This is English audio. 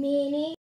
Meaning